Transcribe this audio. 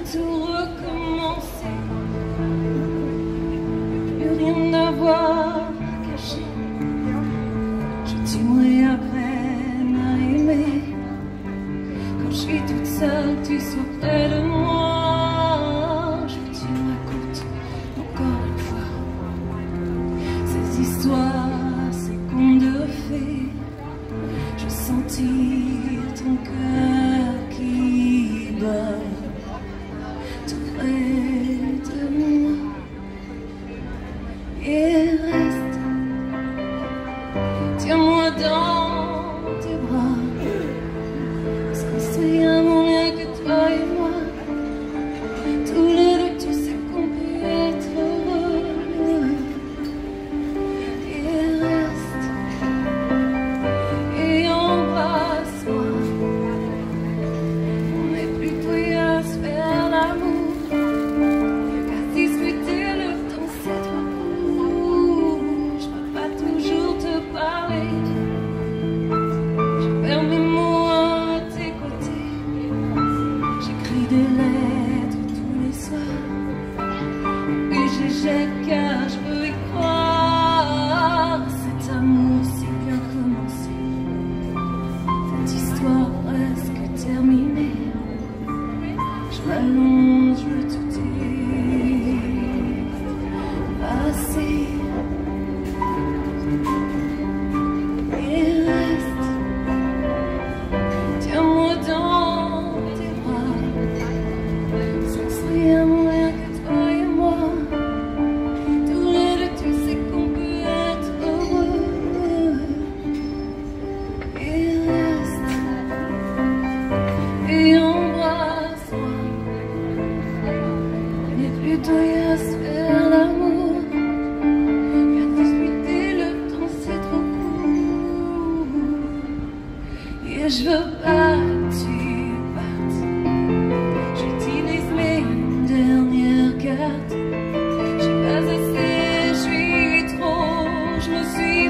Tout recommencer. Plus rien à voir caché. Je t'aimerai à peine à aimer. Quand je suis toute seule, tu sois près de moi. Je tu m'écoutes encore une fois. Ces histoires, ces contes de fées. Je veux don't Tous les soirs. J'ai jette car je veux y croire. Cet amour si bien commencé. Cette histoire presque terminée. Je m'allonge, je tout est je veux partir, partir. J'utilise mes dernières cartes. J'ai pas assez, je suis trop, je me suis